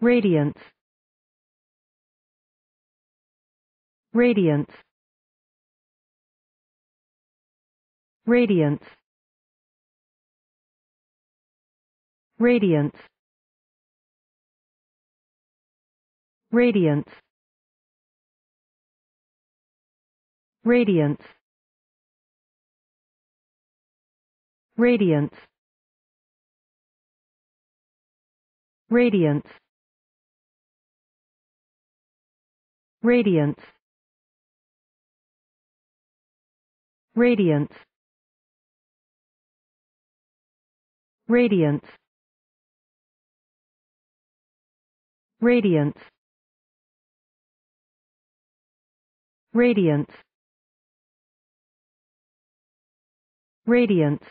radiance. Radiance. Radiance. Radiance. Radiance. Radiance. Radiance. Radiance radiance. Radiance. Radiance. Radiance. Radiance. Radiance